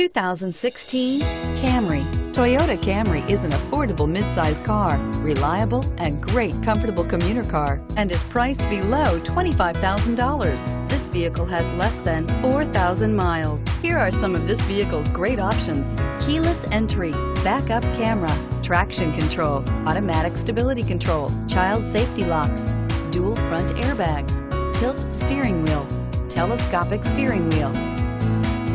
2016 Camry. Toyota Camry is an affordable midsize car, reliable and great comfortable commuter car, and is priced below $25,000. This vehicle has less than 4,000 miles. Here are some of this vehicle's great options. Keyless entry, backup camera, traction control, automatic stability control, child safety locks, dual front airbags, tilt steering wheel, telescopic steering wheel,